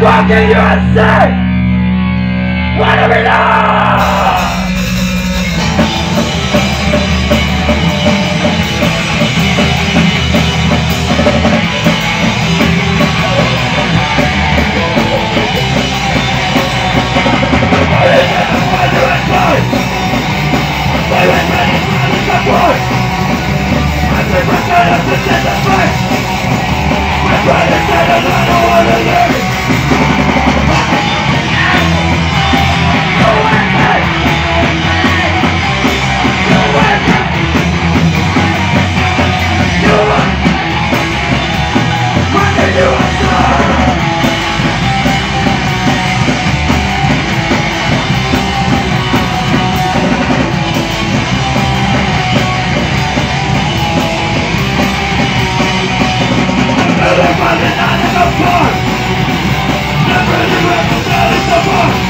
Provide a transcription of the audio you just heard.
fucking USA! What do we know? apart Never the reconciling apart